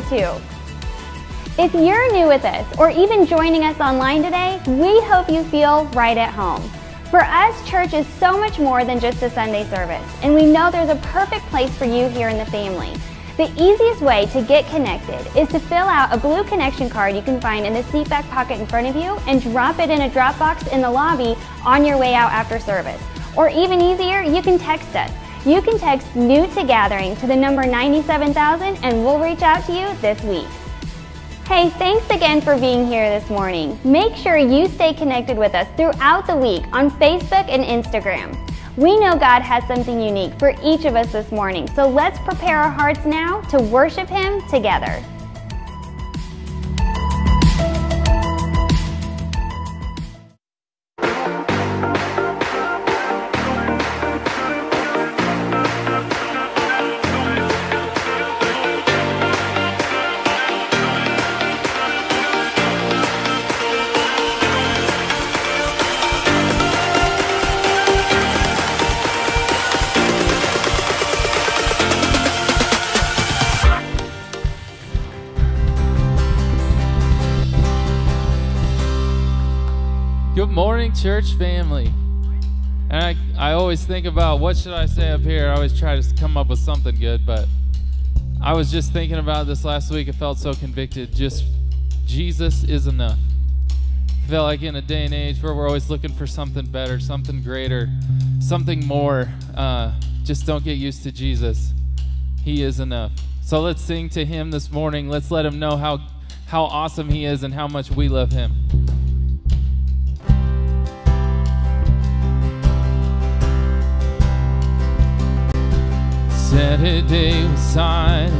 here too. If you're new with us or even joining us online today, we hope you feel right at home. For us, church is so much more than just a Sunday service, and we know there's a perfect place for you here in the family. The easiest way to get connected is to fill out a blue connection card you can find in the seat back pocket in front of you and drop it in a drop box in the lobby on your way out after service. Or even easier, you can text us. You can text new to gathering to the number 97000 and we'll reach out to you this week. Hey, thanks again for being here this morning. Make sure you stay connected with us throughout the week on Facebook and Instagram. We know God has something unique for each of us this morning, so let's prepare our hearts now to worship Him together. Church family. And I, I always think about what should I say up here. I always try to come up with something good, but I was just thinking about this last week. I felt so convicted. Just Jesus is enough. I felt like in a day and age where we're always looking for something better, something greater, something more. Uh, just don't get used to Jesus. He is enough. So let's sing to him this morning. Let's let him know how, how awesome he is and how much we love him. Saturday was silent,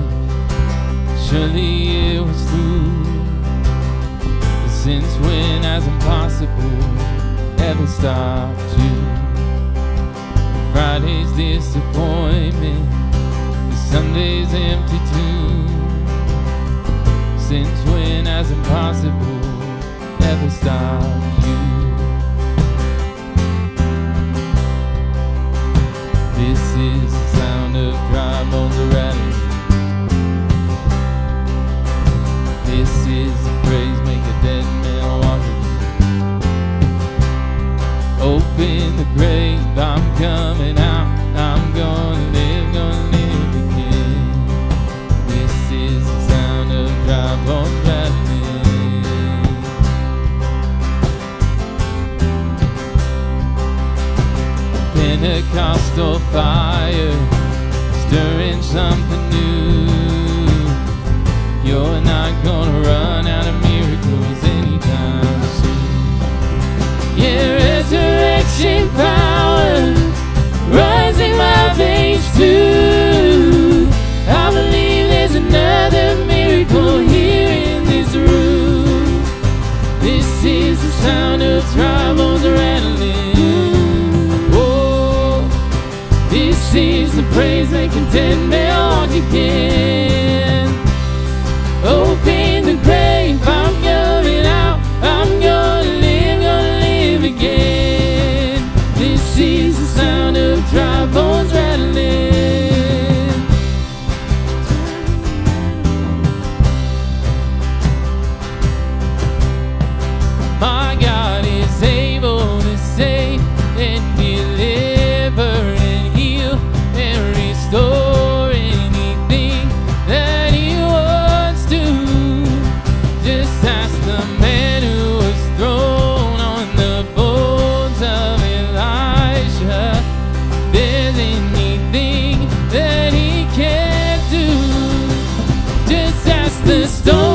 surely it was through. Since when has impossible ever stopped you? Friday's disappointment, the Sunday's empty too. Since when has impossible ever stopped praise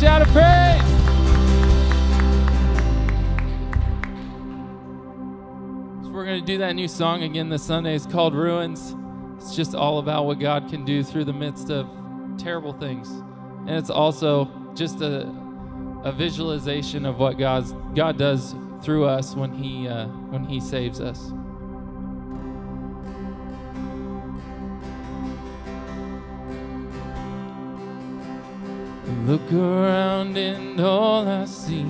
shout of praise. So we're going to do that new song again this Sunday. It's called Ruins. It's just all about what God can do through the midst of terrible things. And it's also just a, a visualization of what God's, God does through us when he, uh, when he saves us. Look around and all I see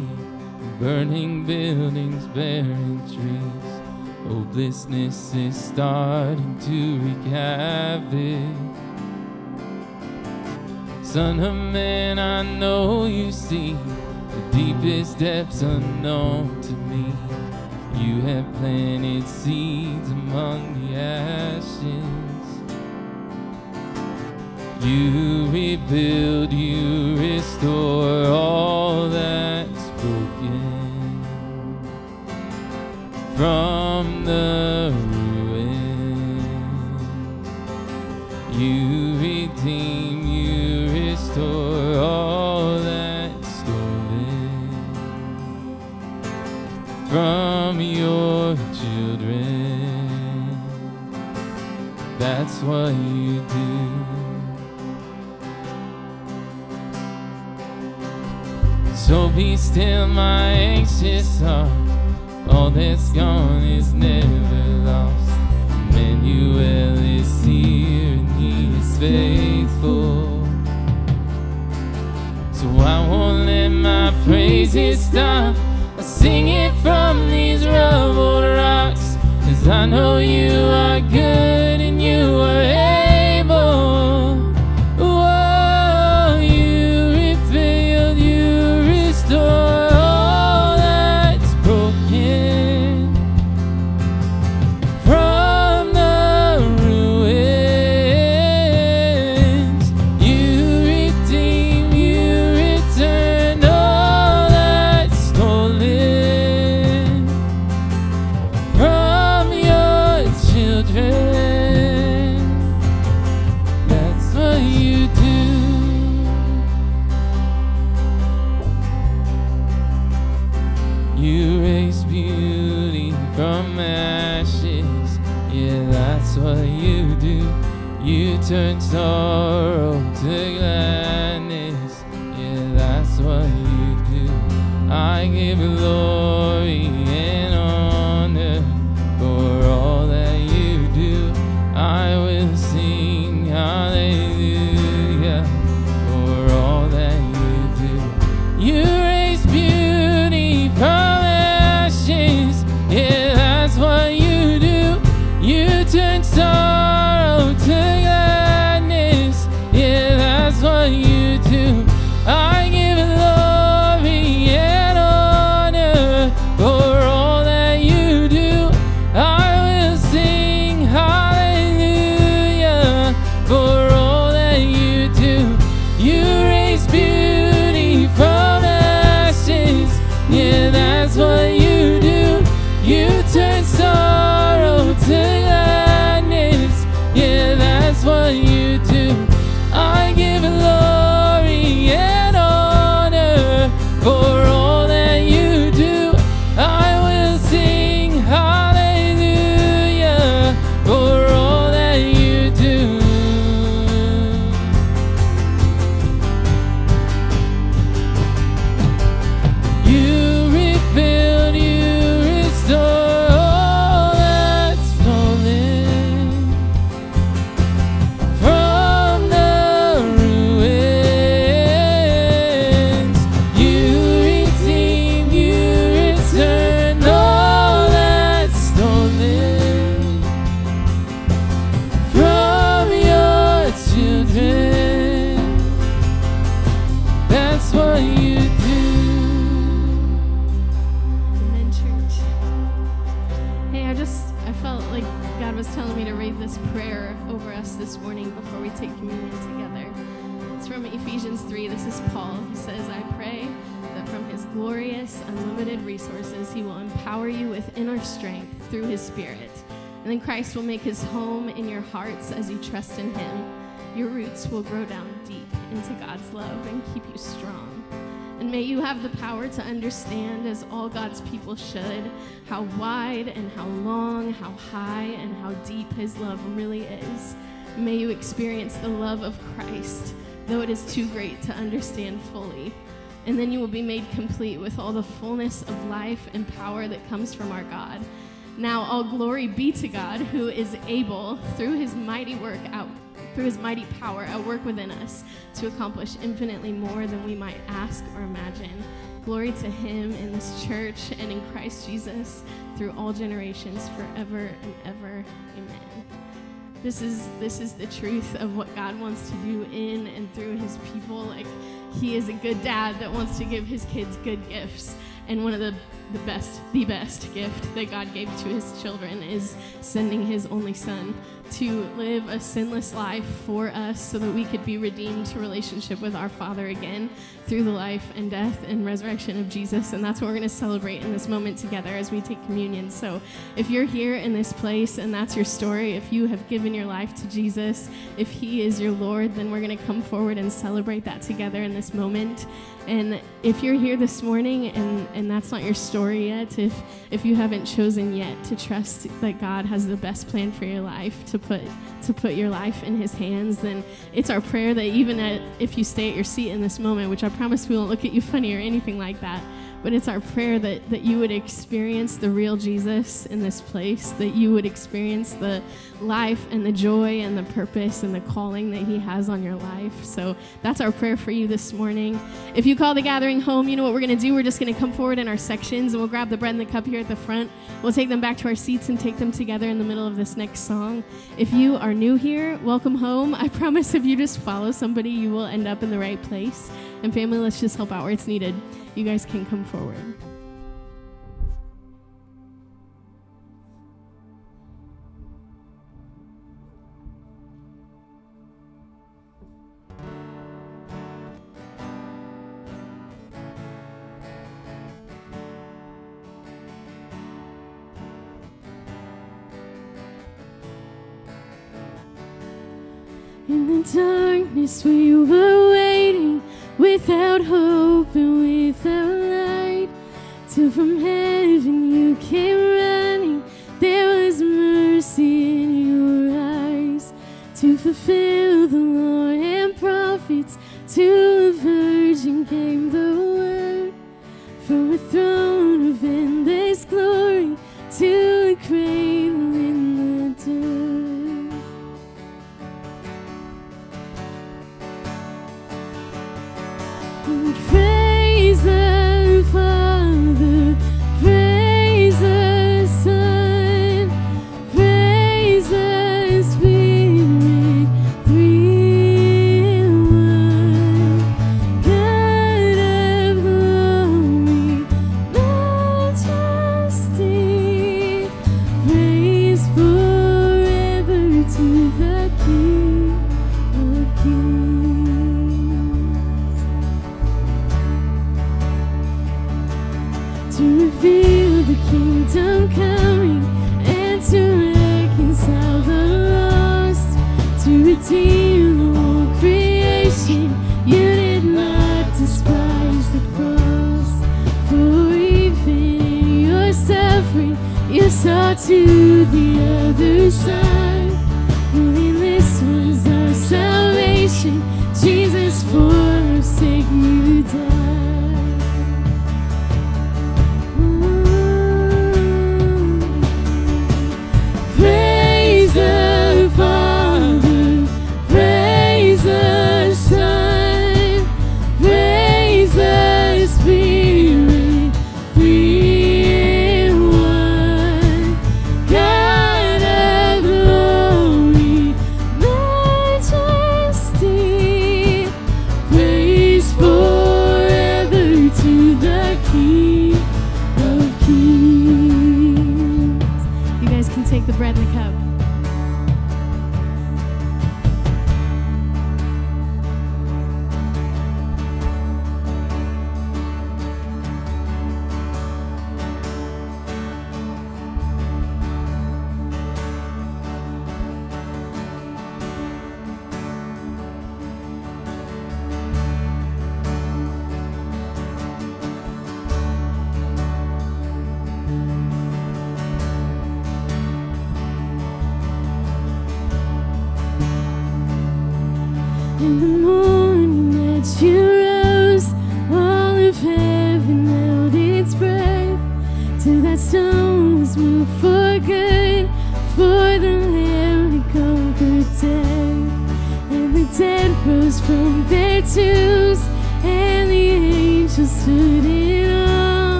burning buildings, barren trees. Hopelessness is starting to wreak havoc. Son of man, I know you see the deepest depths unknown to me. You have planted seeds among the ashes. You rebuild, you restore all that's broken from the ruins. You redeem, you restore all that's stolen from your children. That's what Be still, my anxious heart. All that's gone is never lost. Emmanuel is here and he is faithful. So I won't let my praises stop. I sing it from these rubbled rocks. Cause I know you are good with inner strength through his spirit. And then Christ will make his home in your hearts as you trust in him. Your roots will grow down deep into God's love and keep you strong. And may you have the power to understand, as all God's people should, how wide and how long, how high and how deep His love really is. May you experience the love of Christ, though it is too great to understand fully. And then you will be made complete with all the fullness of life and power that comes from our God. Now, all glory be to God, who is able, through his mighty work out through his mighty power at work within us to accomplish infinitely more than we might ask or imagine. Glory to him in this church and in Christ Jesus through all generations forever and ever. Amen. This is this is the truth of what God wants to do in and through his people. Like he is a good dad that wants to give his kids good gifts. And one of the the best, the best gift that God gave to his children is sending his only son to live a sinless life for us so that we could be redeemed to relationship with our Father again through the life and death and resurrection of Jesus. And that's what we're going to celebrate in this moment together as we take communion. So if you're here in this place and that's your story, if you have given your life to Jesus, if he is your Lord, then we're going to come forward and celebrate that together in this moment. And if you're here this morning and, and that's not your story yet, if, if you haven't chosen yet to trust that God has the best plan for your life, to put, to put your life in His hands, then it's our prayer that even at, if you stay at your seat in this moment, which I promise we won't look at you funny or anything like that, but it's our prayer that, that you would experience the real Jesus in this place, that you would experience the life and the joy and the purpose and the calling that He has on your life. So that's our prayer for you this morning. If you call the gathering home, you know what we're going to do? We're just going to come forward in our sections and we'll grab the bread and the cup here at the front. We'll take them back to our seats and take them together in the middle of this next song. If you are new here, welcome home. I promise if you just follow somebody, you will end up in the right place. And family, let's just help out where it's needed you guys can come forward. In the darkness we were waiting without hope and without light. Till from heaven you came running, there was mercy in your eyes to fulfill the law and prophets. To a virgin came the word from a throne of endless glory to a cradle in the dirt. And praise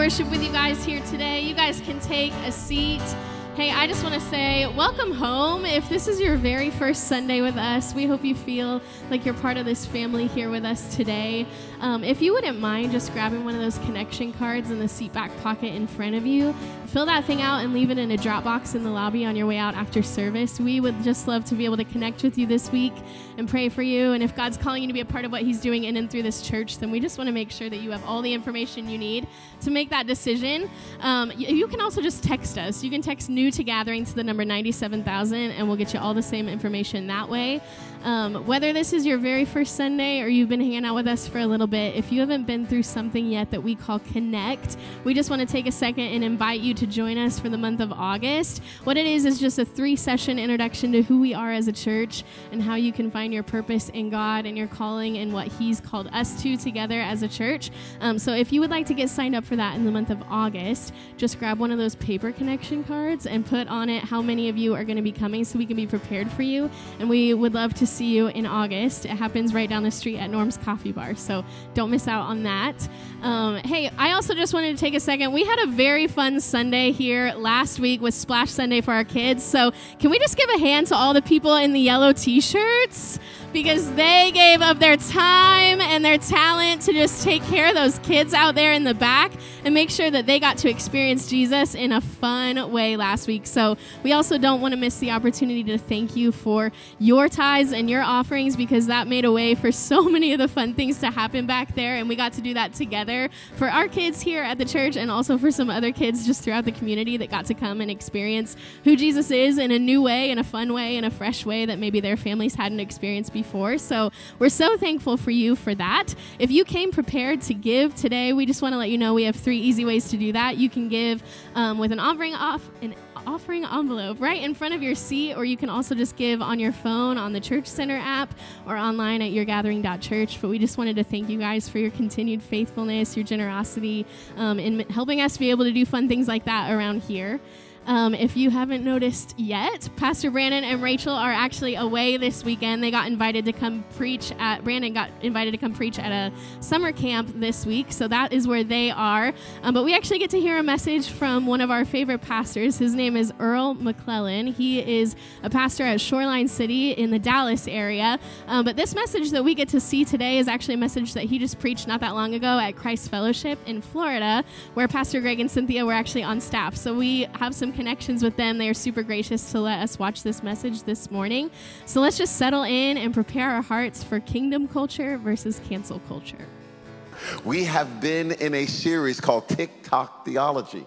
worship with you guys here today. You guys can take a seat. Hey, I just want to say welcome home. If this is your very first Sunday with us, we hope you feel like you're part of this family here with us today. Um, if you wouldn't mind just grabbing one of those connection cards in the seat back pocket in front of you, fill that thing out and leave it in a drop box in the lobby on your way out after service. We would just love to be able to connect with you this week and pray for you. And if God's calling you to be a part of what He's doing in and through this church, then we just want to make sure that you have all the information you need to make that decision. Um, y- you can also just text us. You can text new to gathering to the number 97,000 and we'll get you all the same information that way. Um, whether this is your very first Sunday or you've been hanging out with us for a little bit, if you haven't been through something yet that we call Connect, we just want to take a second and invite you to join us for the month of August. What it is is just a three session introduction to who we are as a church and how you can find your purpose in God and your calling and what He's called us to together as a church. Um, so if you would like to get signed up for that in the month of August, just grab one of those paper connection cards and put on it how many of you are going to be coming so we can be prepared for you. And we would love to see you in August. It happens right down the street at Norm's Coffee Bar. So don't miss out on that. Um, hey, I also just wanted to take a second. We had a very fun Sunday here last week with Splash Sunday for our kids. So can we just give a hand to all the people in the yellow t shirts? Because they gave of their time and their talent to just take care of those kids out there in the back and make sure that they got to experience Jesus in a fun way last week. So we also don't want to miss the opportunity to thank you for your tithes and your offerings because that made a way for so many of the fun things to happen back there. And we got to do that together for our kids here at the church and also for some other kids just throughout the community that got to come and experience who Jesus is in a new way, in a fun way, in a fresh way that maybe their families hadn't experienced before. So we're so thankful for you for that. If you came prepared to give today, we just want to let you know we have three easy ways to do that. You can give um, with an offering off an offering envelope right in front of your seat, or you can also just give on your phone on the Church Center app or online at yourgathering.church. But we just wanted to thank you guys for your continued faithfulness, your generosity, um, in helping us be able to do fun things like that around here. Um, if you haven't noticed yet, Pastor Brandon and Rachel are actually away this weekend. They got invited to come preach at, Brandon got invited to come preach at a summer camp this week, so that is where they are. Um, but we actually get to hear a message from one of our favorite pastors. His name is Earl McClellan. He is a pastor at Shoreline City in the Dallas area. Um, but this message that we get to see today is actually a message that he just preached not that long ago at Christ Fellowship in Florida, where Pastor Greg and Cynthia were actually on staff. So we have some connections with them. They are super gracious to let us watch this message this morning. So let's just settle in and prepare our hearts for kingdom culture versus cancel culture. We have been in a series called TikTok Theology.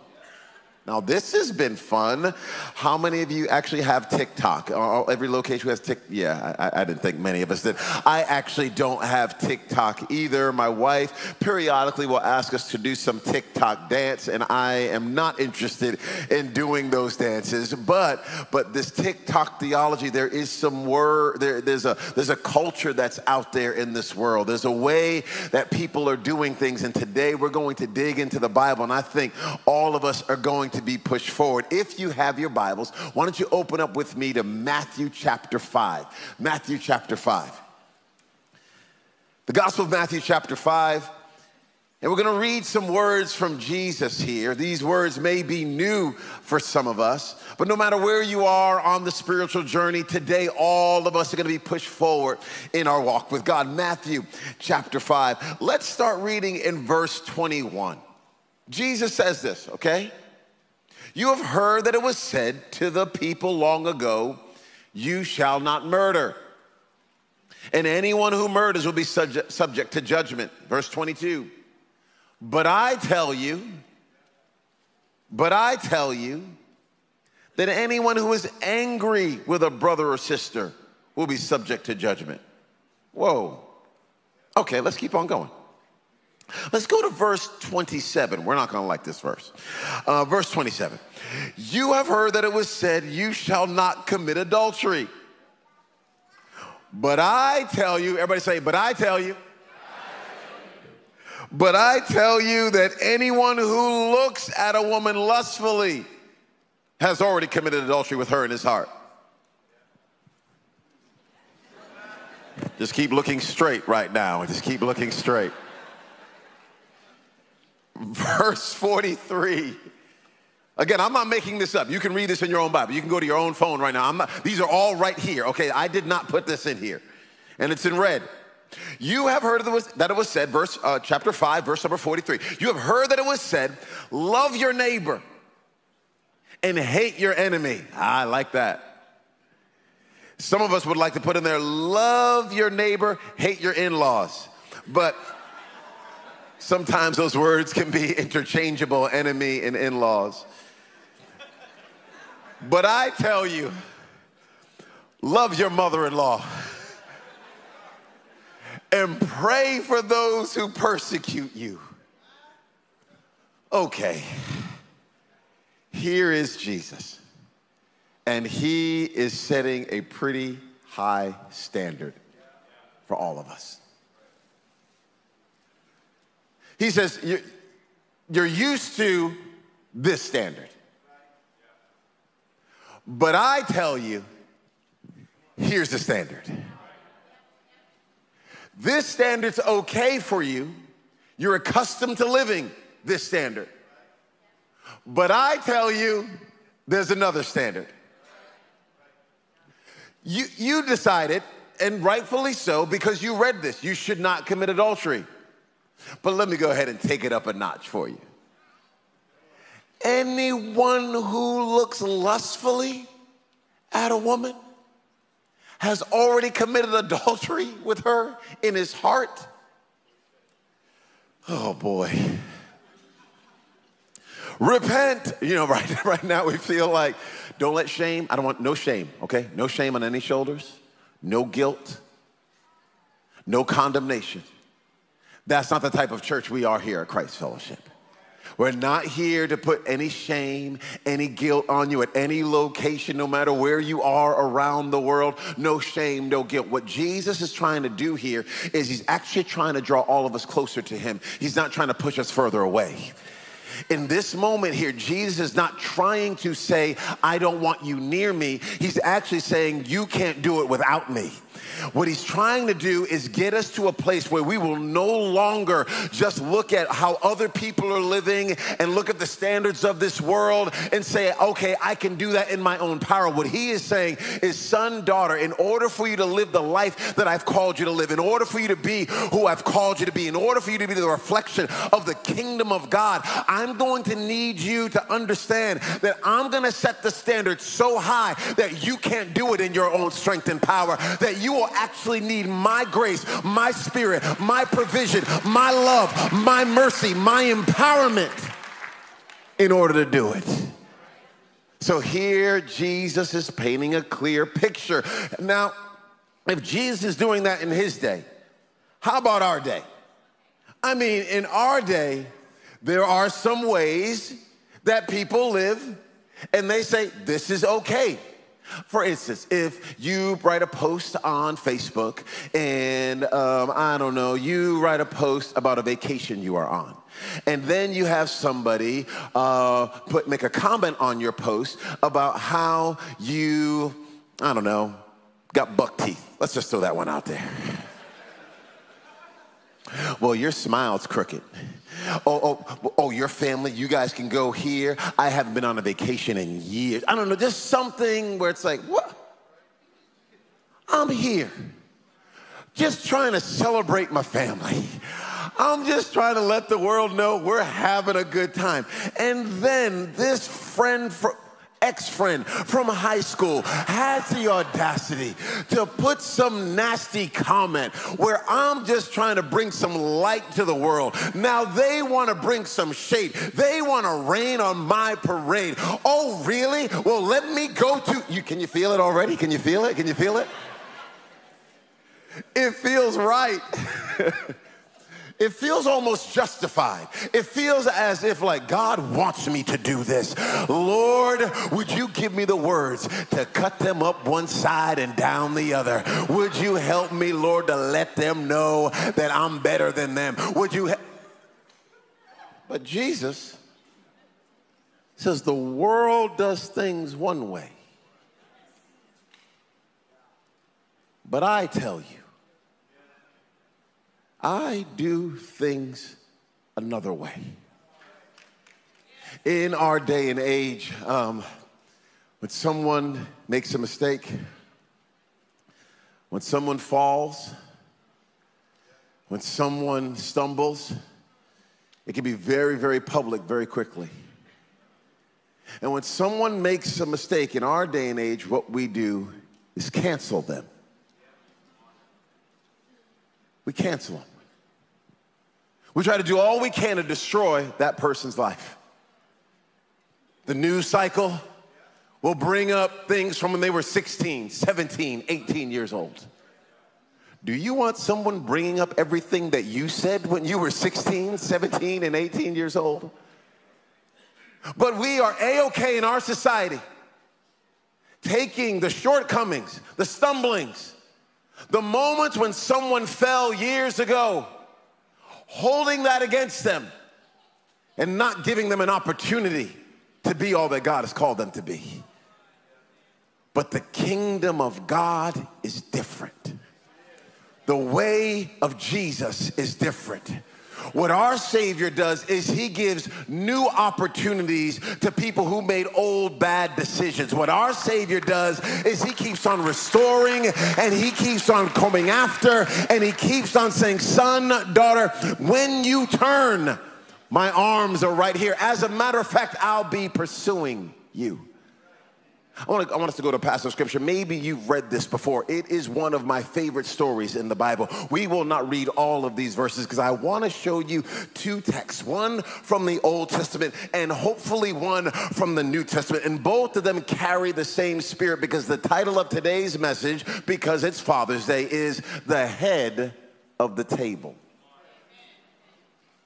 Now, this has been fun. How many of you actually have TikTok? Every location has TikTok. Yeah, I, I, didn't think many of us did. I actually don't have TikTok either. My wife periodically will ask us to do some TikTok dance, and I am not interested in doing those dances. But but this TikTok theology, there is some word. There, there's a there's a culture that's out there in this world. There's a way that people are doing things, and today we're going to dig into the Bible, and I think all of us are going to be pushed forward. If you have your Bibles, why don't you open up with me to Matthew chapter 5. Matthew chapter 5. The Gospel of Matthew chapter 5. And we're going to read some words from Jesus here. These words may be new for some of us, but no matter where you are on the spiritual journey today, all of us are going to be pushed forward in our walk with God. Matthew chapter 5. Let's start reading in verse 21. Jesus says this, okay? You have heard that it was said to the people long ago, You shall not murder. And anyone who murders will be subject, subject to judgment. Verse 22. But I tell you, but I tell you that anyone who is angry with a brother or sister will be subject to judgment. Whoa. Okay, let's keep on going. Let's go to verse 27. We're not going to like this verse. Uh, verse 27. You have heard that it was said, You shall not commit adultery. But I tell you, everybody say, But I tell you. But I tell you that anyone who looks at a woman lustfully has already committed adultery with her in his heart. Just keep looking straight right now. and Just keep looking straight verse 43. Again, I'm not making this up. You can read this in your own Bible. You can go to your own phone right now. I'm not, these are all right here. Okay, I did not put this in here. And it's in red. You have heard that it was said, verse uh, chapter 5, verse number 43. You have heard that it was said, love your neighbor and hate your enemy. I like that. Some of us would like to put in there, love your neighbor, hate your in laws. But Sometimes those words can be interchangeable, enemy and in laws. But I tell you, love your mother in law and pray for those who persecute you. Okay, here is Jesus, and he is setting a pretty high standard for all of us. He says, You're used to this standard. But I tell you, here's the standard. This standard's okay for you. You're accustomed to living this standard. But I tell you, there's another standard. You, you decided, and rightfully so, because you read this, you should not commit adultery. But let me go ahead and take it up a notch for you. Anyone who looks lustfully at a woman has already committed adultery with her in his heart. Oh boy. Repent. You know, right, right now we feel like don't let shame, I don't want no shame, okay? No shame on any shoulders, no guilt, no condemnation. That's not the type of church we are here at Christ Fellowship. We're not here to put any shame, any guilt on you at any location, no matter where you are around the world. No shame, no guilt. What Jesus is trying to do here is he's actually trying to draw all of us closer to him. He's not trying to push us further away. In this moment here, Jesus is not trying to say, I don't want you near me. He's actually saying, You can't do it without me. What he's trying to do is get us to a place where we will no longer just look at how other people are living and look at the standards of this world and say, okay, I can do that in my own power. What he is saying is, son, daughter, in order for you to live the life that I've called you to live, in order for you to be who I've called you to be, in order for you to be the reflection of the kingdom of God, I'm going to need you to understand that I'm going to set the standard so high that you can't do it in your own strength and power, that you will actually need my grace, my spirit, my provision, my love, my mercy, my empowerment in order to do it. So here Jesus is painting a clear picture. Now, if Jesus is doing that in his day, how about our day? I mean, in our day, there are some ways that people live and they say, this is okay. For instance, if you write a post on Facebook and um, I don't know, you write a post about a vacation you are on, and then you have somebody uh, put make a comment on your post about how you, I don't know, got buck teeth. Let's just throw that one out there. Well, your smile's crooked. Oh, oh, oh, your family, you guys can go here. I haven't been on a vacation in years. I don't know, just something where it's like, what? I'm here. Just trying to celebrate my family. I'm just trying to let the world know we're having a good time. And then this friend, ex friend from high school has the audacity to put some nasty comment where I'm just trying to bring some light to the world. Now they want to bring some shade. They want to rain on my parade. Oh, really? Well, let me go to you. Can you feel it already? Can you feel it? Can you feel it? It feels right. It feels almost justified. It feels as if, like, God wants me to do this. Lord, would you give me the words to cut them up one side and down the other? Would you help me, Lord, to let them know that I'm better than them? Would you? but Jesus says the world does things one way. But I tell you, I do things another way. In our day and age, um, when someone makes a mistake, when someone falls, when someone stumbles, it can be very, very public very quickly. And when someone makes a mistake in our day and age, what we do is cancel them. We cancel them. We try to do all we can to destroy that person's life. The news cycle will bring up things from when they were 16, 17, 18 years old. Do you want someone bringing up everything that you said when you were 16, 17, and 18 years old? But we are A-OK in our society, taking the shortcomings, the stumblings, the moments when someone fell years ago, holding that against them and not giving them an opportunity to be all that God has called them to be. But the kingdom of God is different. The way of Jesus is different. What our Savior does is He gives new opportunities to people who made old bad decisions. What our Savior does is He keeps on restoring and He keeps on coming after and He keeps on saying, Son, daughter, when you turn, my arms are right here. As a matter of fact, I'll be pursuing you. I want, to, I want, us to go to a passage of scripture. Maybe you've read this before. It is one of my favorite stories in the Bible. We will not read all of these verses because I want to show you two texts one from the Old Testament and hopefully one from the New Testament. And both of them carry the same spirit because the title of today's message, because it's Father's Day, is The Head of the Table.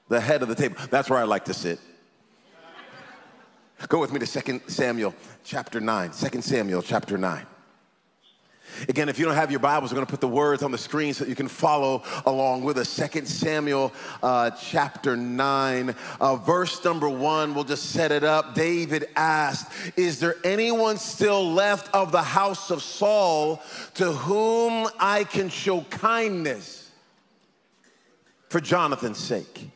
The head of the table. That's where I like to sit. Go with me to 2 Samuel chapter 9. 2 Samuel chapter 9. Again, if you don't have your Bibles, we're going to put the words on the screen so that you can follow along with us. 2 Samuel uh, chapter 9, uh, verse number 1. We'll just set it up. David asked, Is there anyone still left of the house of Saul to whom I can show kindness for Jonathan's sake?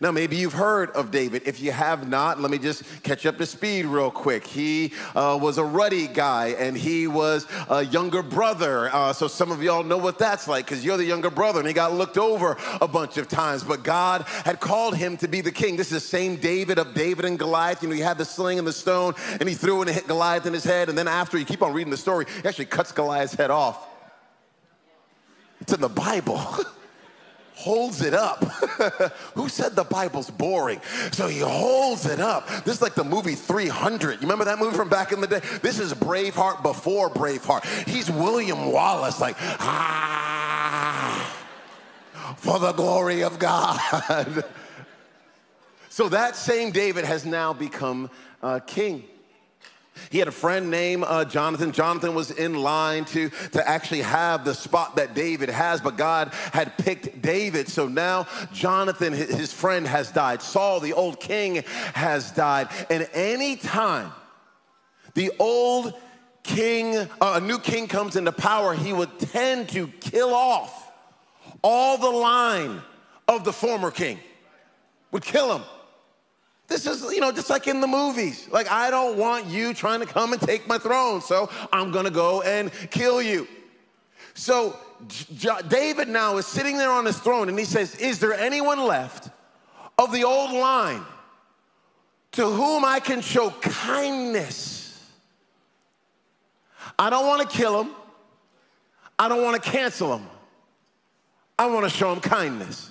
Now, maybe you've heard of David. If you have not, let me just catch up to speed real quick. He uh, was a ruddy guy and he was a younger brother. Uh, so, some of y'all know what that's like because you're the younger brother and he got looked over a bunch of times. But God had called him to be the king. This is the same David of David and Goliath. You know, he had the sling and the stone and he threw it and hit Goliath in his head. And then, after you keep on reading the story, he actually cuts Goliath's head off. It's in the Bible. holds it up. Who said the Bible's boring? So he holds it up. This is like the movie 300. You remember that movie from back in the day? This is Braveheart before Braveheart. He's William Wallace, like, ah, for the glory of God. so that same David has now become uh, king. He had a friend named uh, Jonathan. Jonathan was in line to, to actually have the spot that David has, but God had picked David. So now Jonathan, his friend, has died. Saul, the old king, has died. And any time the old king, uh, a new king comes into power, he would tend to kill off all the line of the former king, would kill him. This is, you know, just like in the movies. Like, I don't want you trying to come and take my throne, so I'm gonna go and kill you. So David now is sitting there on his throne and he says, Is there anyone left of the old line to whom I can show kindness? I don't wanna kill him, I don't wanna cancel him, I wanna show him kindness.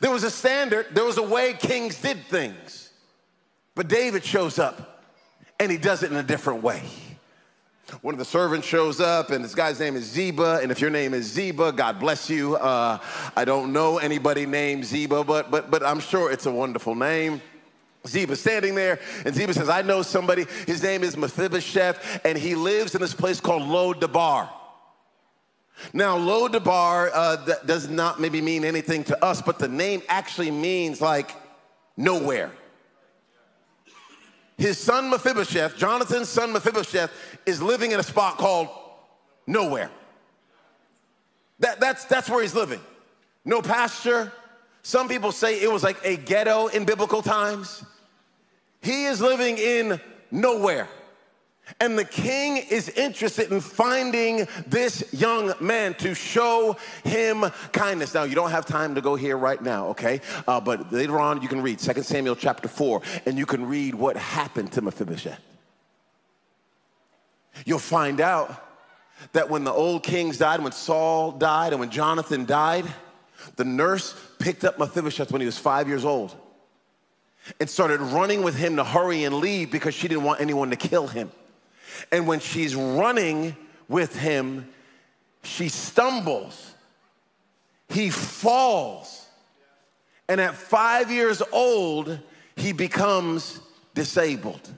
There was a standard, there was a way kings did things. But David shows up and he does it in a different way. One of the servants shows up, and this guy's name is Ziba. And if your name is Ziba, God bless you. Uh, I don't know anybody named Ziba, but, but, but I'm sure it's a wonderful name. Ziba standing there, and Ziba says, I know somebody. His name is Mephibosheth, and he lives in this place called Lo Debar. Now, Lo Debar uh, that does not maybe mean anything to us, but the name actually means like nowhere. His son Mephibosheth, Jonathan's son Mephibosheth, is living in a spot called nowhere. That, that's, that's where he's living. No pasture. Some people say it was like a ghetto in biblical times. He is living in nowhere. And the king is interested in finding this young man to show him kindness. Now, you don't have time to go here right now, okay? Uh, but later on, you can read 2 Samuel chapter 4, and you can read what happened to Mephibosheth. You'll find out that when the old kings died, when Saul died, and when Jonathan died, the nurse picked up Mephibosheth when he was five years old and started running with him to hurry and leave because she didn't want anyone to kill him. And when she's running with him, she stumbles. He falls. And at five years old, he becomes disabled.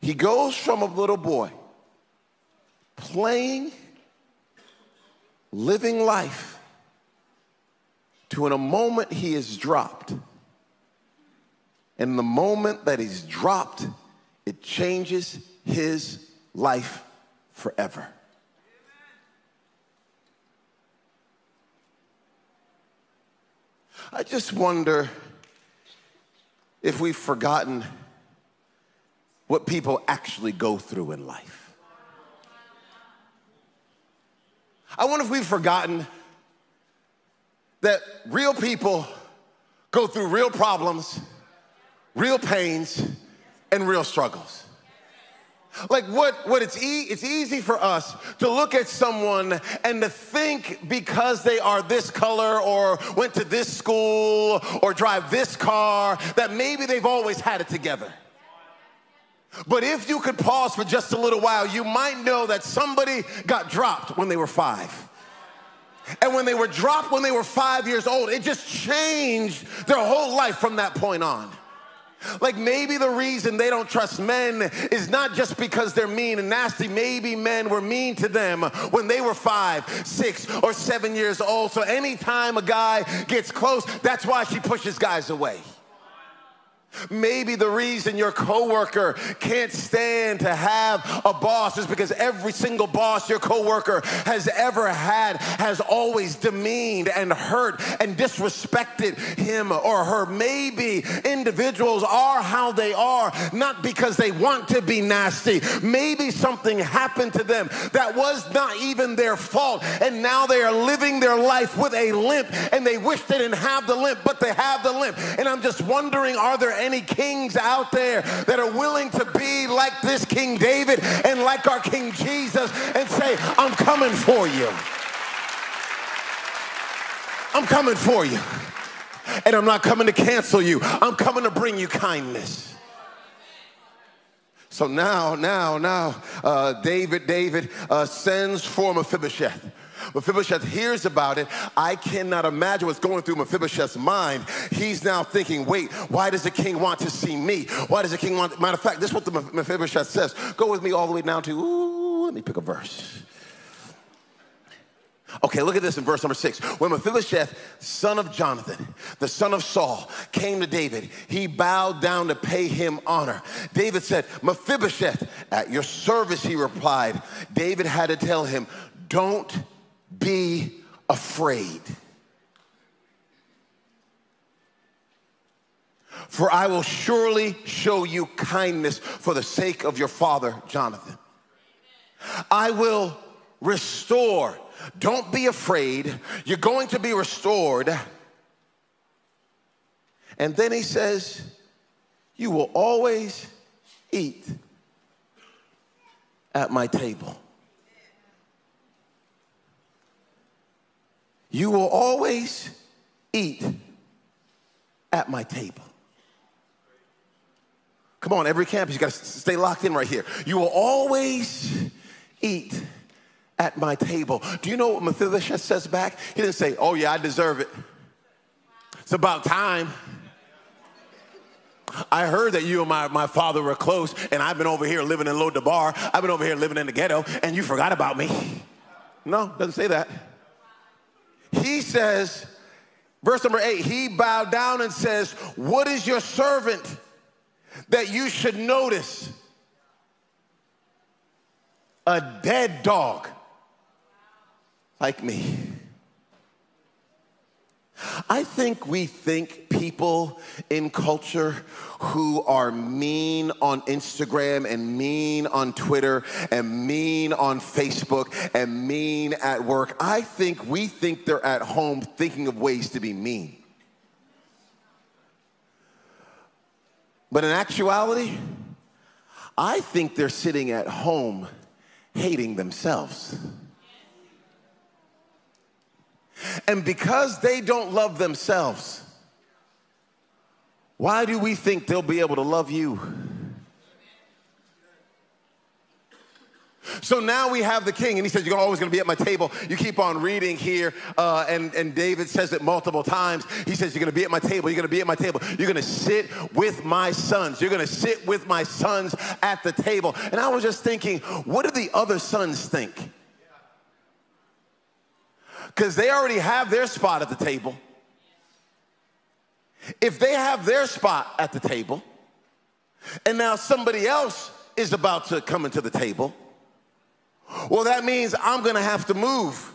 He goes from a little boy playing, living life, to in a moment he is dropped and the moment that he's dropped, it changes his life forever. I just wonder if we've forgotten what people actually go through in life. I wonder if we've forgotten that real people go through real problems real pains, and real struggles. Like what, what it's, e- it's easy for us to look at someone and to think because they are this color or went to this school or drive this car that maybe they've always had it together. But if you could pause for just a little while, you might know that somebody got dropped when they were five. And when they were dropped when they were five years old, it just changed their whole life from that point on. Like maybe the reason they don't trust men is not just because they're mean and nasty. Maybe men were mean to them when they were five, six, or seven years old. So anytime a guy gets close, that's why she pushes guys away. Maybe the reason your coworker can't stand to have a boss is because every single boss your coworker has ever had has always demeaned and hurt and disrespected him or her. Maybe individuals are how they are not because they want to be nasty. Maybe something happened to them that was not even their fault and now they are living their life with a limp and they wish they didn't have the limp but they have the limp. And I'm just wondering are there any kings out there that are willing to be like this King David and like our King Jesus and say, I'm coming for you. I'm coming for you. And I'm not coming to cancel you. I'm coming to bring you kindness. So now, now, now, uh, David, David uh, sends for Mephibosheth. Mephibosheth hears about it. I cannot imagine what's going through Mephibosheth's mind. He's now thinking, wait, why does the king want to see me? Why does the king want, matter of fact, this is what the Mephibosheth says. Go with me all the way down to, ooh, let me pick a verse. Okay, look at this in verse number six. When Mephibosheth, son of Jonathan, the son of Saul, came to David, he bowed down to pay him honor. David said, Mephibosheth, at your service, he replied. David had to tell him, Don't be afraid. For I will surely show you kindness for the sake of your father, Jonathan. I will restore don't be afraid. You're going to be restored. And then he says, You will always eat at my table. You will always eat at my table. Come on, every campus, you got to stay locked in right here. You will always eat at my table. Do you know what Mephibosheth says back? He didn't say, Oh, yeah, I deserve it. It's about time. I heard that you and my, my father were close, and I've been over here living in Lo-Debar. I've been over here living in the ghetto, and you forgot about me. No, doesn't say that. He says, verse number eight, he bowed down and says, What is your servant that you should notice? A dead dog like me. I think we think people in culture who are mean on Instagram and mean on Twitter and mean on Facebook and mean at work, I think we think they're at home thinking of ways to be mean. But in actuality, I think they're sitting at home hating themselves. And because they don't love themselves, why do we think they'll be able to love you? So now we have the king, and he says, You're always going to be at my table. You keep on reading here, uh, and, and David says it multiple times. He says, You're going to be at my table. You're going to be at my table. You're going to sit with my sons. You're going to sit with my sons at the table. And I was just thinking, what do the other sons think? Because they already have their spot at the table. If they have their spot at the table, and now somebody else is about to come into the table, well, that means I'm gonna have to move.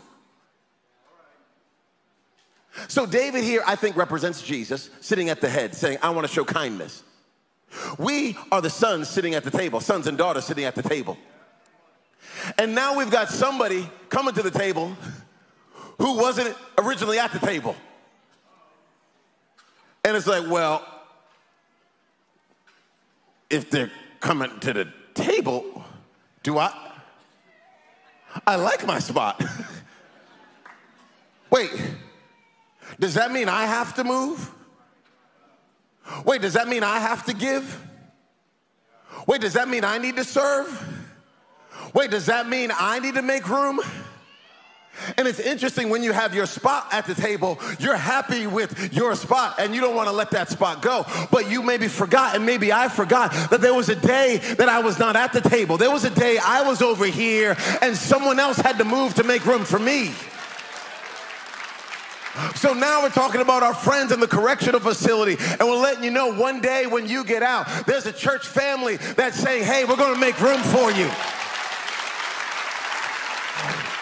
So, David here, I think, represents Jesus sitting at the head saying, I wanna show kindness. We are the sons sitting at the table, sons and daughters sitting at the table. And now we've got somebody coming to the table who wasn't originally at the table. And it's like, well, if they're coming to the table, do I? I like my spot. Wait, does that mean I have to move? Wait, does that mean I have to give? Wait, does that mean I need to serve? Wait, does that mean I need to make room? And it's interesting when you have your spot at the table, you're happy with your spot and you don't want to let that spot go. But you maybe forgot, and maybe I forgot, that there was a day that I was not at the table. There was a day I was over here and someone else had to move to make room for me. So now we're talking about our friends in the correctional facility, and we're letting you know one day when you get out, there's a church family that's saying, hey, we're gonna make room for you.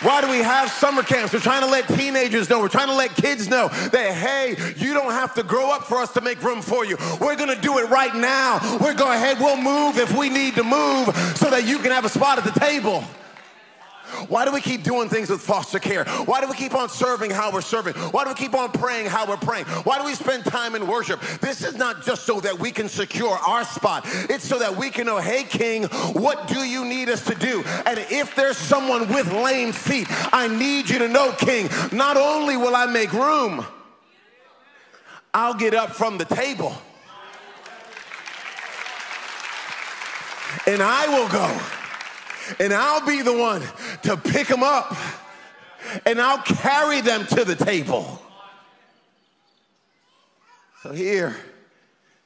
Why do we have summer camps? We're trying to let teenagers know, we're trying to let kids know that, hey, you don't have to grow up for us to make room for you. We're going to do it right now. We're going ahead, we'll move if we need to move so that you can have a spot at the table. Why do we keep doing things with foster care? Why do we keep on serving how we're serving? Why do we keep on praying how we're praying? Why do we spend time in worship? This is not just so that we can secure our spot. It's so that we can know, hey, King, what do you need us to do? And if there's someone with lame feet, I need you to know, King, not only will I make room, I'll get up from the table. And I will go and I'll be the one to pick them up and I'll carry them to the table. So here,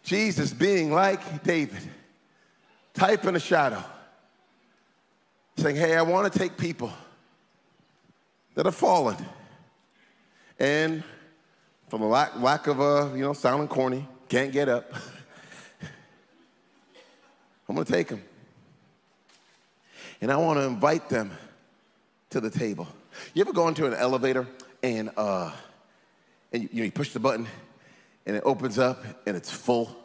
Jesus being like David, type in a shadow, saying, Hey, I want to take people that have fallen and from a lack, lack of a, you know, sounding corny, can't get up. I'm going to take them and I want to invite them to the table. You ever go into an elevator and, uh, and you, you, know, you push the button and it opens up and it's full?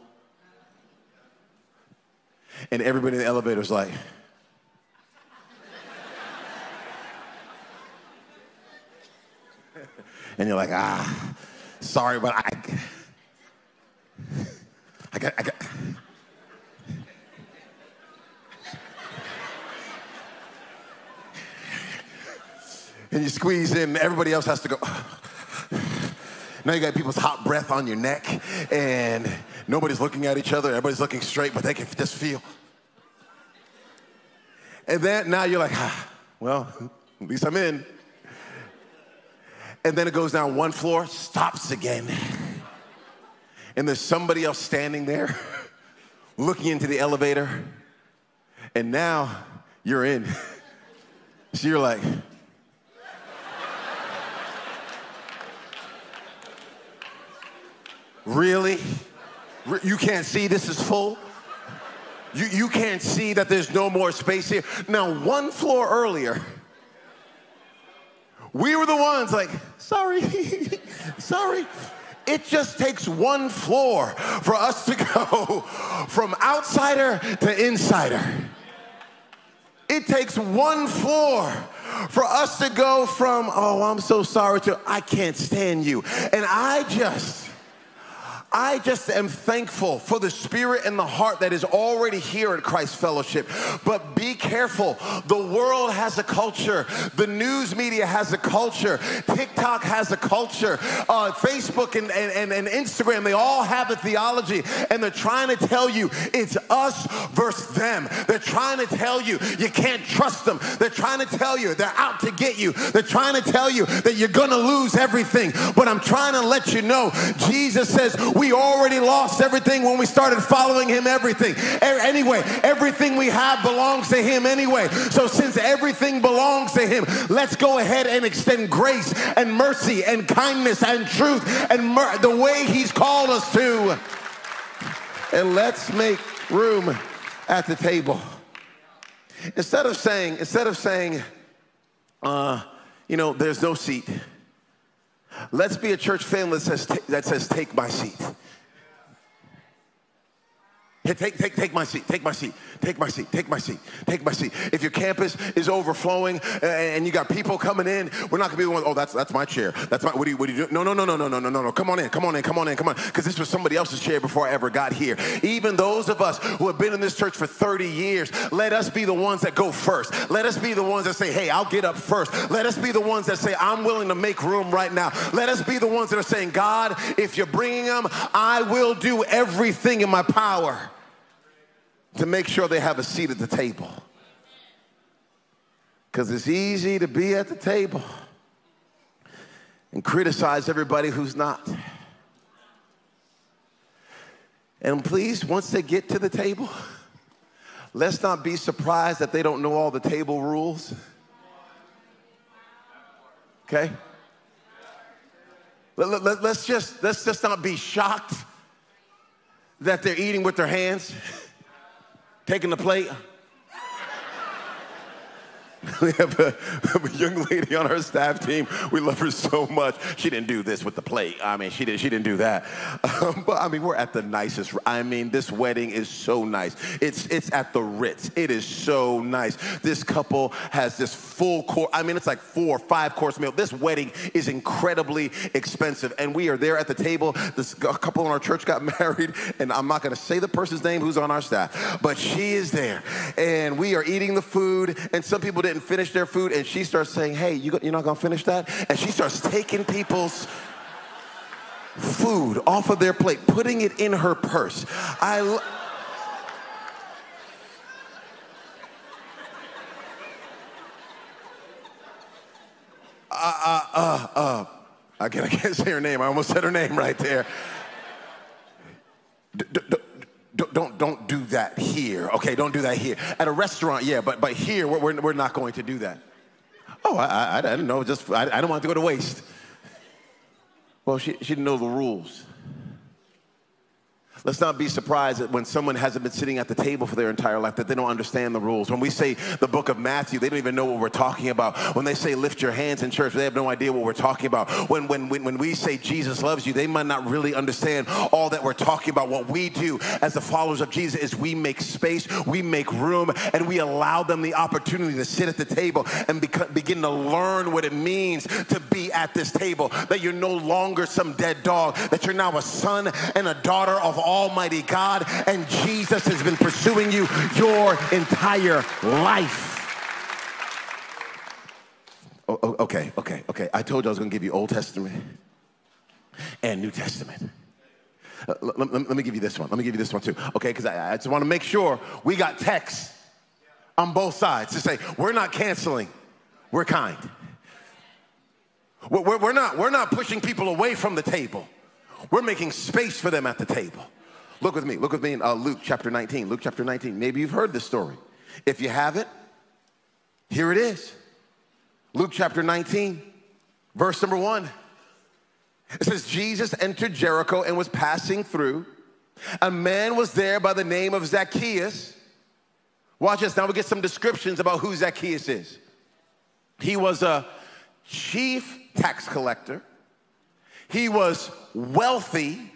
And everybody in the elevator is like, and you're like, ah, sorry, but I, I got, I got, and you squeeze in, everybody else has to go. now you got people's hot breath on your neck, and nobody's looking at each other. Everybody's looking straight, but they can just feel. And then now you're like, ah, well, at least I'm in. And then it goes down one floor, stops again. And there's somebody else standing there looking into the elevator. And now you're in. So you're like, Really? You can't see this is full? You, you can't see that there's no more space here. Now, one floor earlier, we were the ones like, sorry, sorry. It just takes one floor for us to go from outsider to insider. It takes one floor for us to go from, oh, I'm so sorry, to I can't stand you. And I just, I just am thankful for the spirit and the heart that is already here at Christ Fellowship. But be careful. The world has a culture. The news media has a culture. TikTok has a culture. Uh, Facebook and, and, and Instagram, they all have a theology. And they're trying to tell you it's us versus them. They're trying to tell you you can't trust them. They're trying to tell you they're out to get you. They're trying to tell you that you're going to lose everything. But I'm trying to let you know Jesus says we we already lost everything when we started following him everything. Anyway, everything we have belongs to him anyway. So since everything belongs to him, let's go ahead and extend grace and mercy and kindness and truth and mer- the way he's called us to. And let's make room at the table. Instead of saying, instead of saying, uh, you know, there's no seat. Let's be a church family that says, that says take my seat. Hey, take, take, take my seat, take my seat, take my seat, take my seat, take my seat. If your campus is overflowing and you got people coming in, we're not gonna be the one, oh, that's, that's my chair. That's my, what do you, what you? No, no, no, no, no, no, no, no, no. Come on in, come on in, come on in, come on. Because this was somebody else's chair before I ever got here. Even those of us who have been in this church for 30 years, let us be the ones that go first. Let us be the ones that say, hey, I'll get up first. Let us be the ones that say, I'm willing to make room right now. Let us be the ones that are saying, God, if you're bringing them, I will do everything in my power to make sure they have a seat at the table. Because it's easy to be at the table and criticize everybody who's not. And please, once they get to the table, let's not be surprised that they don't know all the table rules. Okay? Let, let, let's, just, let's just not be shocked that they're eating with their hands taking the plate. we have a, a, young lady on our staff team. We love her so much. She didn't do this with the plate. I mean, she didn't. She didn't do that. Um, but I mean, we're at the nicest. I mean, this wedding is so nice. It's it's at the Ritz. It is so nice. This couple has this full course. I mean, it's like four, or five course meal. This wedding is incredibly expensive, and we are there at the table. This couple in our church got married, and I'm not going to say the person's name who's on our staff, but she is there, and we are eating the food, and some people didn't finish their food, and she starts saying, "Hey, you, you're not to finish that?" And she starts taking people's food off of their plate, putting it in her purse. I. Uh, uh, uh, uh. I can't, I can't say her name. I almost said her name right there. D- don't, don't, don't do that here. Okay, don't do that here. At a restaurant, yeah, but, but here, we're, we're not going to do that. Oh, I, I, I didn't know. Just I, I don't want to go to waste. Well, she, she didn't know the rules. Let's not be surprised that when someone hasn't been sitting at the table for their entire life, that they don't understand the rules. When we say the book of Matthew, they don't even know what we're talking about. When they say lift your hands in church, they have no idea what we're talking about. When, when, when, when we say Jesus loves you, they might not really understand all that we're talking about. What we do as the followers of Jesus is we make space, we make room, and we allow them the opportunity to sit at the table and beca- begin to learn what it means to be at this table. That you're no longer some dead dog, that you're now a son and a daughter of all Almighty God, and Jesus has been pursuing you your entire life. Oh, okay, okay, okay. I told you I was going to give you Old Testament and New Testament. Uh, let, let, let, me give you this one. Let me give you this one too. Okay, because I, I just want to make sure we got text on both sides to say we're not canceling, we're kind. We're, we're, not, we're not pushing people away from the table. We're making space for them at the table. Look with me. Look with me in uh, Luke chapter 19. Luke chapter 19. Maybe you've heard this story. If you haven't, here it is. Luke chapter 19, verse number one. It says, Jesus entered Jericho and was passing through. A man was there by the name of Zacchaeus. Watch this. Now we get some descriptions about who Zacchaeus is. He was a chief tax collector, he was wealthy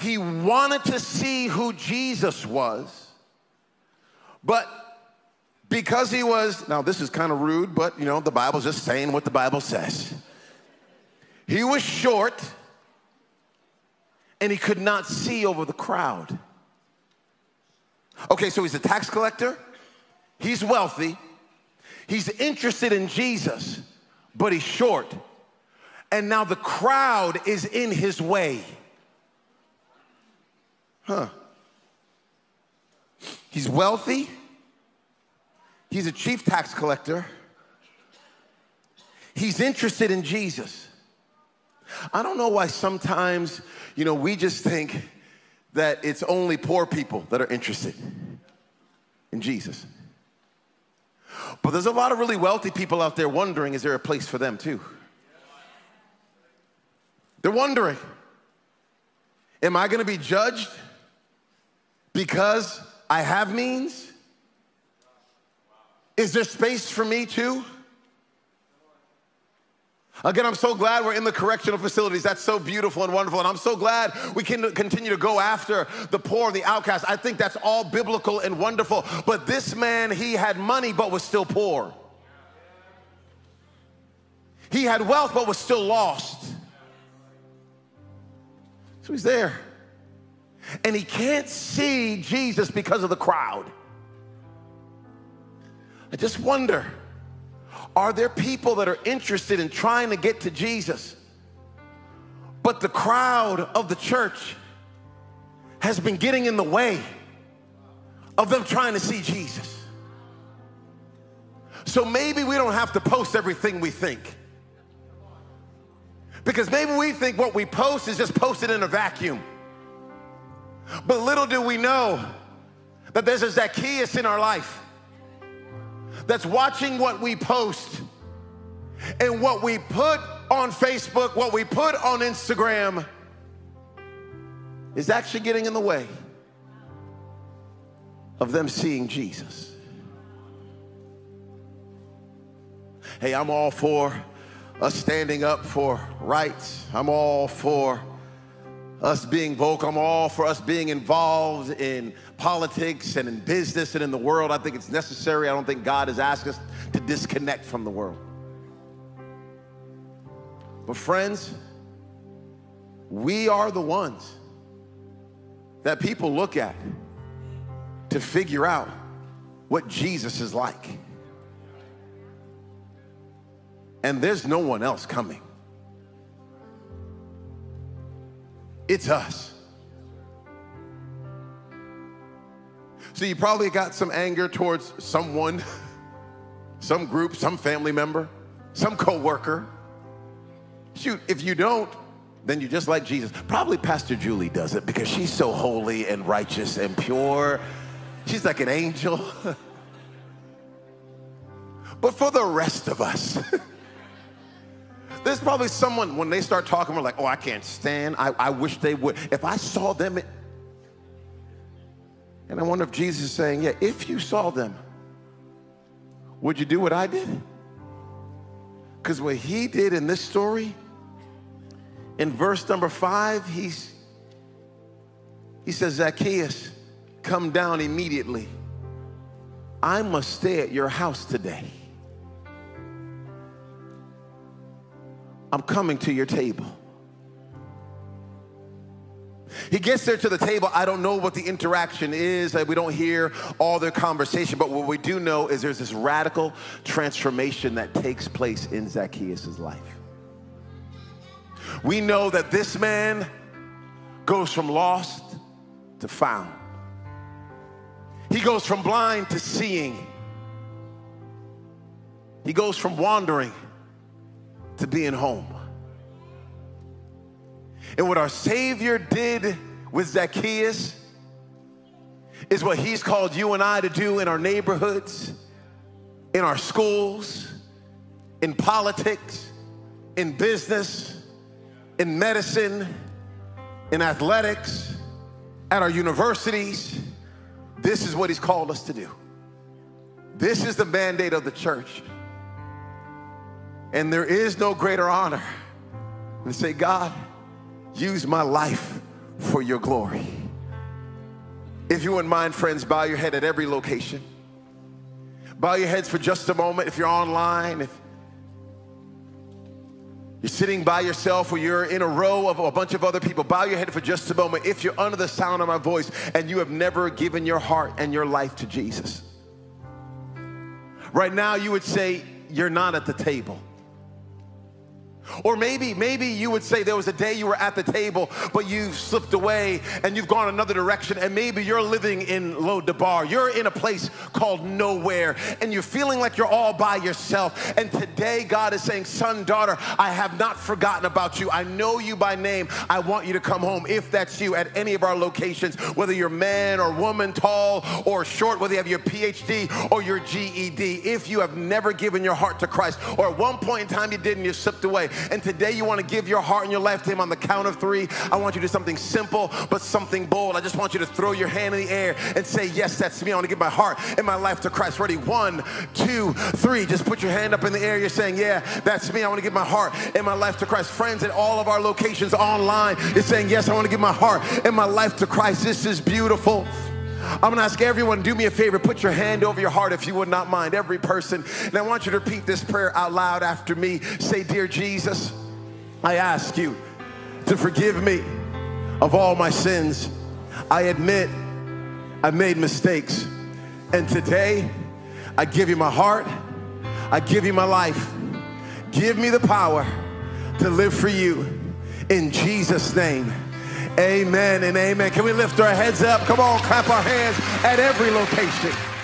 he wanted to see who Jesus was, but because he was, now this is kind of rude, but you know, the Bible's just saying what the Bible says. He was short and he could not see over the crowd. Okay, so he's a tax collector, he's wealthy, he's interested in Jesus, but he's short. And now the crowd is in his way. Huh. He's wealthy. He's a chief tax collector. He's interested in Jesus. I don't know why sometimes, you know, we just think that it's only poor people that are interested in Jesus. But there's a lot of really wealthy people out there wondering is there a place for them too? They're wondering, am I going to be judged? Because I have means? Is there space for me too? Again, I'm so glad we're in the correctional facilities. That's so beautiful and wonderful. And I'm so glad we can continue to go after the poor the outcast. I think that's all biblical and wonderful. But this man, he had money but was still poor. He had wealth but was still lost. So he's there and he can't see Jesus because of the crowd. I just wonder are there people that are interested in trying to get to Jesus, but the crowd of the church has been getting in the way of them trying to see Jesus? So maybe we don't have to post everything we think. Because maybe we think what we post is just posted in a vacuum. But little do we know that there's a Zacchaeus in our life that's watching what we post and what we put on Facebook, what we put on Instagram is actually getting in the way of them seeing Jesus. Hey, I'm all for us standing up for rights. I'm all for us being vocal. I'm all for us being involved in politics and in business and in the world. I think it's necessary. I don't think God has asked us to disconnect from the world. But, friends, we are the ones that people look at to figure out what Jesus is like. And there's no one else coming. It's us. So you probably got some anger towards someone, some group, some family member, some coworker. Shoot, if you don't, then you're just like Jesus. Probably Pastor Julie does it because she's so holy and righteous and pure. She's like an angel. but for the rest of us, there's probably someone when they start talking, we're like, oh, I can't stand. I, I wish they would. If I saw them, it... and I wonder if Jesus is saying, yeah, if you saw them, would you do what I did? Because what he did in this story, in verse number five, he's, he says, Zacchaeus, come down immediately. I must stay at your house today. I'm coming to your table. He gets there to the table. I don't know what the interaction is. Uh, we don't hear all their conversation, but what we do know is there's this radical transformation that takes place in Zacchaeus' life. We know that this man goes from lost to found. He goes from blind to seeing. He goes from wandering to being home. And what our Savior did with Zacchaeus is what He's called you and I to do in our neighborhoods, in our schools, in politics, in business, in medicine, in athletics, at our universities. This is what He's called us to do. This is the mandate of the church. And there is no greater honor than to say, God, use my life for your glory. If you wouldn't mind, friends, bow your head at every location. Bow your heads for just a moment. If you're online, if you're sitting by yourself or you're in a row of a bunch of other people, bow your head for just a moment. If you're under the sound of my voice and you have never given your heart and your life to Jesus, right now you would say, You're not at the table. Or maybe, maybe you would say there was a day you were at the table, but you've slipped away and you've gone another direction, and maybe you're living in Lo-Debar. You're in a place called nowhere, and you're feeling like you're all by yourself. And today, God is saying, Son, daughter, I have not forgotten about you. I know you by name. I want you to come home. If that's you at any of our locations, whether you're man or woman, tall or short, whether you have your PhD or your GED, if you have never given your heart to Christ, or at one point in time you did and you slipped away, and today you want to give your heart and your life to Him on the count of three, I want you to do something simple but something bold. I just want you to throw your hand in the air and say, Yes, that's me. I want to give my heart and my life to Christ. Ready? One, two, three. Just put your hand up in the air. You're saying, Yeah, that's me. I want to give my heart and my life to Christ. Friends at all of our locations online is saying, Yes, I want to give my heart and my life to Christ. This is beautiful. I'm gonna ask everyone, to do me a favor, put your hand over your heart if you would not mind, every person. And I want you to repeat this prayer out loud after me. Say, Dear Jesus, I ask you to forgive me of all my sins. I admit I made mistakes. And today, I give you my heart, I give you my life. Give me the power to live for you. In Jesus' name. Amen and amen. Can we lift our heads up? Come on, clap our hands at every location.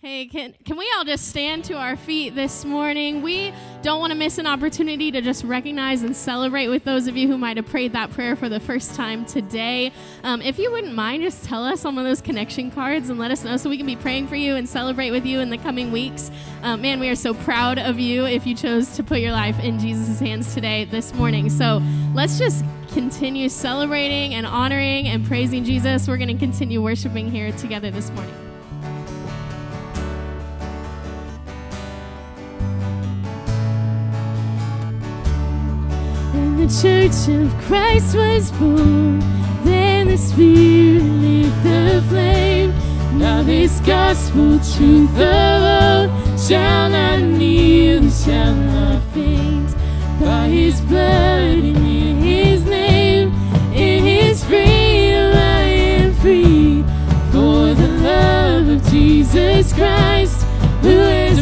Hey, can, can we all just stand to our feet this morning? We don't want to miss an opportunity to just recognize and celebrate with those of you who might have prayed that prayer for the first time today. Um, if you wouldn't mind, just tell us on one of those connection cards and let us know so we can be praying for you and celebrate with you in the coming weeks. Um, man, we are so proud of you if you chose to put your life in Jesus' hands today, this morning. So let's just continue celebrating and honoring and praising Jesus. We're going to continue worshiping here together this morning. The church of Christ was born. Then the Spirit lit the flame. Now this gospel truth old shall not kneel, shall not faint. By His blood and in His name, in His freedom I am free. For the love of Jesus Christ, who has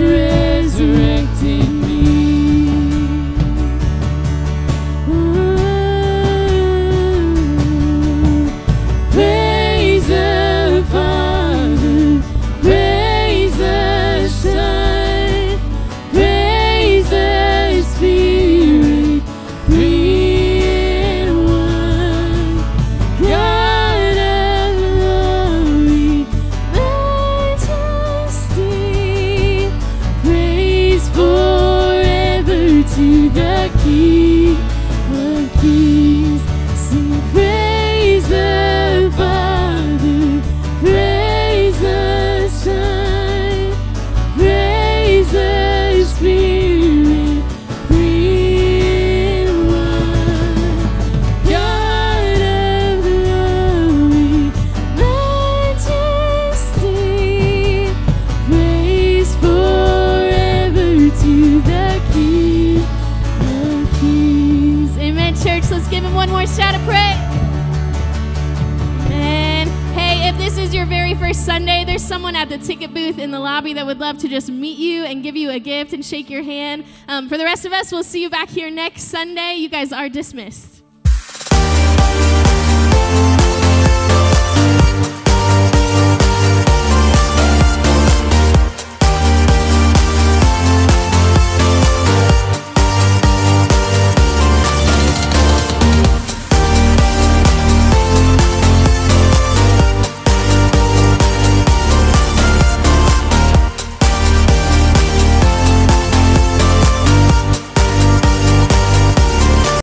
shake your hand. Um, for the rest of us, we'll see you back here next Sunday. You guys are dismissed.